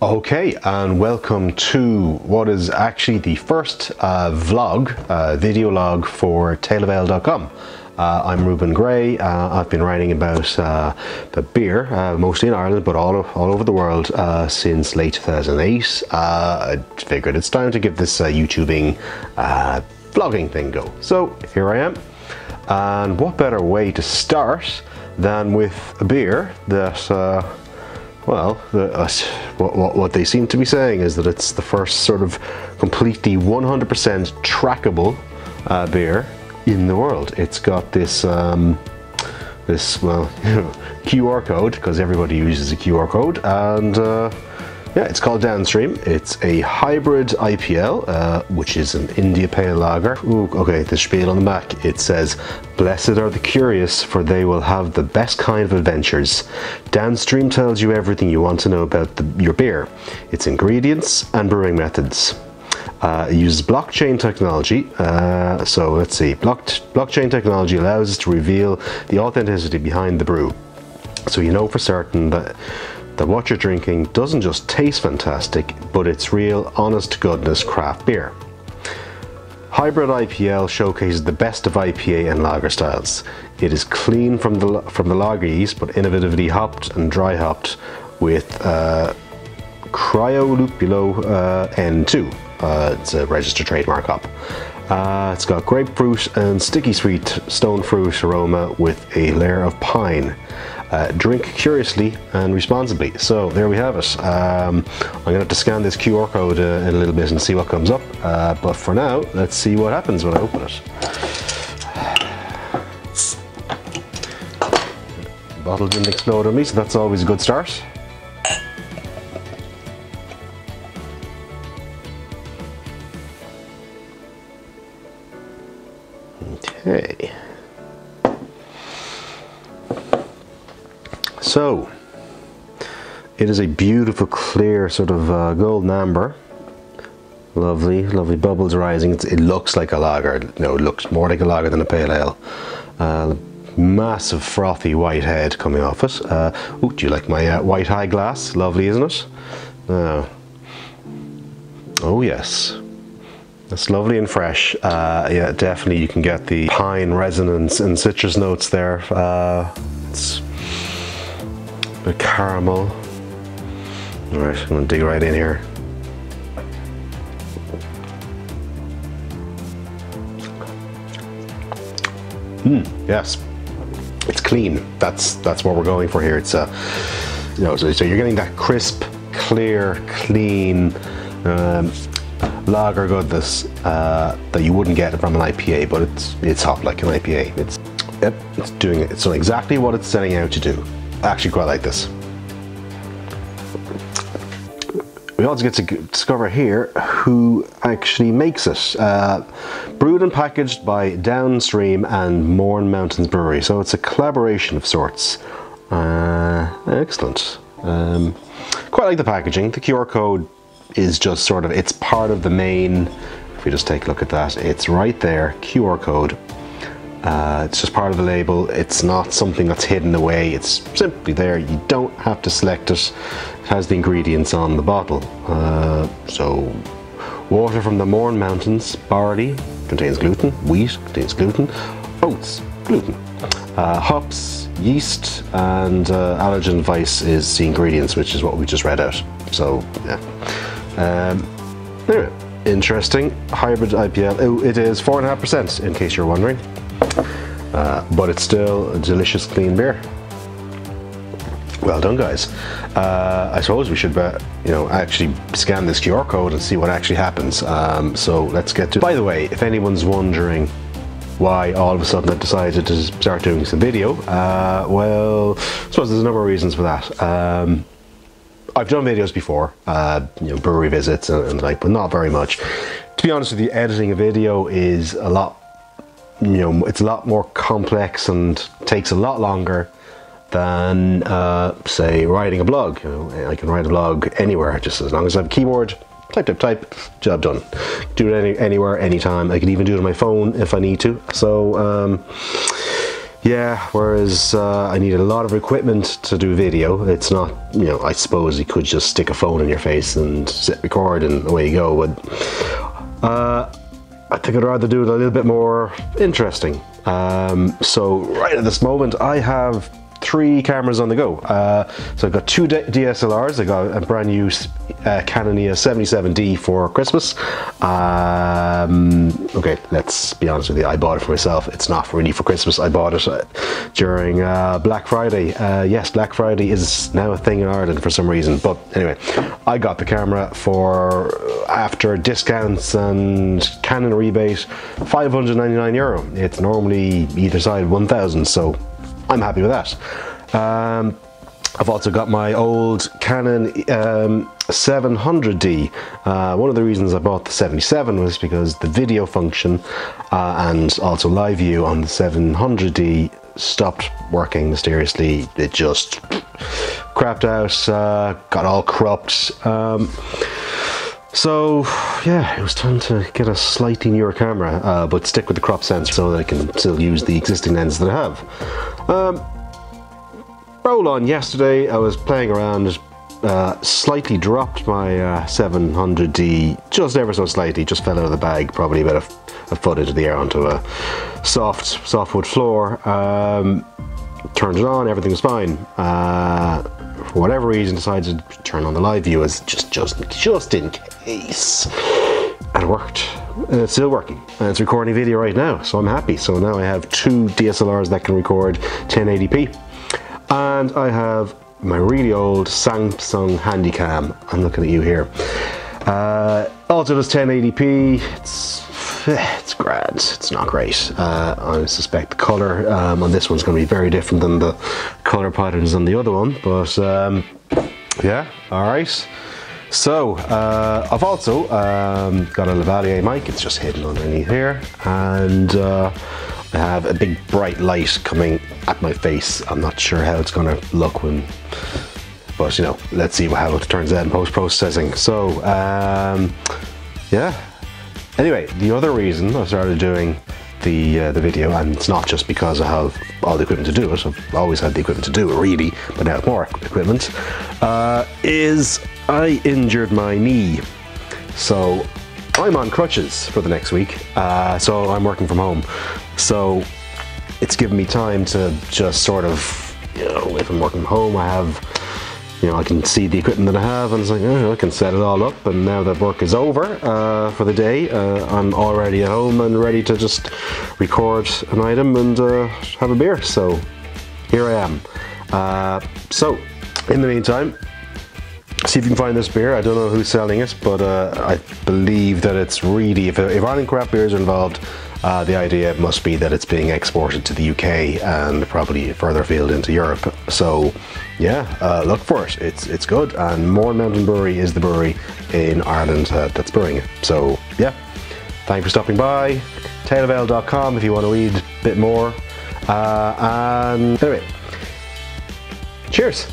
Okay, and welcome to what is actually the first uh, vlog, uh, video log for taleofale.com. Uh, I'm Reuben Gray. Uh, I've been writing about uh, the beer, uh, mostly in Ireland, but all, all over the world uh, since late 2008. Uh, I figured it's time to give this YouTubing vlogging thing go. So here I am. And what better way to start than with a beer that well, the, uh, what, what, what, they seem to be saying is that it's the first sort of completely 100% trackable uh, beer in the world. It's got this, um, this well, QR code because everybody uses a QR code, and uh, yeah, it's called Downstream. It's a hybrid IPL, uh, which is an India Pale Lager. Ooh, okay, the spiel on the back. It says, Blessed are the curious, for they will have the best kind of adventures. Downstream tells you everything you want to know about the, your beer, its ingredients and brewing methods. Uh, it uses blockchain technology. Uh, so let's see, Block blockchain technology allows us to reveal the authenticity behind the brew. So you know for certain that that what you're drinking doesn't just taste fantastic, but it's real, honest goodness craft beer. Hybrid IPL showcases the best of IPA and lager styles. It is clean from the from the lager yeast, but innovatively hopped and dry hopped with uh, Cryolupulo uh, N2. Uh, it's a registered trademark hop. Uh, it's got grapefruit and sticky sweet stone fruit aroma with a layer of pine. Uh, drink curiously and responsibly. So there we have it. Um, I'm going to have to scan this QR code uh, in a little bit and see what comes up. Uh, but for now, let's see what happens when I open it. bottle didn't explode on me, so that's always a good start. Okay. So, it is a beautiful, clear, sort of uh, golden amber. Lovely, lovely bubbles rising. It's, it looks like a lager. No, it looks more like a lager than a pale ale. Uh, massive frothy white head coming off it. Uh, oh, do you like my uh, white high glass? Lovely, isn't it? Uh, oh yes. That's lovely and fresh. Uh, yeah, definitely you can get the pine resonance and citrus notes there. Uh, it's a caramel. All right, I'm gonna dig right in here. Hmm, yes, it's clean. That's that's what we're going for here. It's a, uh, you know, so, so you're getting that crisp, clear, clean, um, lager goodness uh, that you wouldn't get from an IPA, but it's it's hot like an IPA. It's yep, it's doing it. It's doing exactly what it's setting out to do. I actually quite like this. We also get to discover here who actually makes it. Uh, brewed and packaged by Downstream and Mourne Mountains Brewery, so it's a collaboration of sorts. Uh, excellent. Um, quite like the packaging. The QR code is just sort of, it's part of the main, if we just take a look at that, it's right there, QR code. Uh, it's just part of the label. It's not something that's hidden away. It's simply there. You don't have to select it. It has the ingredients on the bottle. Uh, so, water from the Mourne Mountains, barley, contains gluten. Wheat contains gluten. Oats, gluten. Uh, hops, yeast, and uh, allergen vice is the ingredients, which is what we just read out. So, yeah. Um, anyway, interesting. Hybrid IPL. Oh, it is 4.5% in case you're wondering. Uh, but it's still a delicious, clean beer. Well done, guys. Uh, I suppose we should, uh, you know, actually scan this QR code and see what actually happens. Um, so let's get to. By the way, if anyone's wondering why all of a sudden I decided to start doing some video, uh, well, I suppose there's a number of reasons for that. Um, I've done videos before, uh, you know, brewery visits and, and like, but not very much. To be honest with you, editing a video is a lot, you know, it's a lot more complex and takes a lot longer than, uh, say, writing a blog. You know, I can write a blog anywhere, just as long as I have a keyboard, type, type, type, job done. Do it any, anywhere, anytime. I can even do it on my phone if I need to. So, um, Yeah, whereas uh, I need a lot of equipment to do video. It's not, you know, I suppose you could just stick a phone in your face and record and away you go. But uh, I think I'd rather do it a little bit more interesting. Um, so right at this moment, I have three cameras on the go. Uh, so I've got two DSLRs. I got a brand new uh, Canon EOS 77D for Christmas. Um, okay, let's be honest with you. I bought it for myself. It's not really for Christmas. I bought it uh, during uh, Black Friday. Uh, yes, Black Friday is now a thing in Ireland for some reason. But anyway, I got the camera for after discounts and Canon rebate, 599 euro. It's normally either side 1,000. So I'm happy with that. Um, I've also got my old Canon um, 700D. Uh, one of the reasons I bought the 77 was because the video function uh, and also live view on the 700D stopped working mysteriously. It just crapped out, uh, got all corrupt. Um, so yeah, it was time to get a slightly newer camera, uh, but stick with the crop sensor so that I can still use the existing lens that I have. Um, roll on yesterday, I was playing around, uh, slightly dropped my uh, 700D, just ever so slightly, just fell out of the bag, probably about a, a foot into the air onto a soft softwood floor. Um, turned it on, everything was fine. Uh, for whatever reason, decided to turn on the live view as just just just in case, and it worked. And it's still working, and it's recording video right now, so I'm happy. So now I have two DSLRs that can record 1080p and I have my really old Samsung Handycam. I'm looking at you here. Uh, also does 1080p. It's it's grand. It's not great. Uh, I suspect the color um, on this one's going to be very different than the color patterns on the other one. But um, yeah, all right. So uh, I've also um, got a lavalier mic. It's just hidden underneath here, and uh, I have a big bright light coming at my face. I'm not sure how it's gonna look when, but you know, let's see how it turns out in post-processing. So, um, yeah. Anyway, the other reason I started doing the uh, the video, and it's not just because I have all the equipment to do it. I've always had the equipment to do it, really, but now more equipment. Uh, is I injured my knee, so I'm on crutches for the next week. Uh, so I'm working from home. So it's given me time to just sort of, you know, if I'm working from home, I have, you know, I can see the equipment that I have and it's like, oh, I can set it all up. And now that work is over uh, for the day, uh, I'm already at home and ready to just record an item and uh, have a beer. So here I am. Uh, so in the meantime, see if you can find this beer. I don't know who's selling it, but uh, I believe that it's really, if, if Ireland craft beers are involved, uh, the idea must be that it's being exported to the UK and probably further afield into Europe. So, yeah, uh, look for it. It's it's good. And Mourne Mountain Brewery is the brewery in Ireland uh, that's brewing it. So, yeah, thanks for stopping by. Taleofale.com if you want to read a bit more. Uh, and anyway, cheers.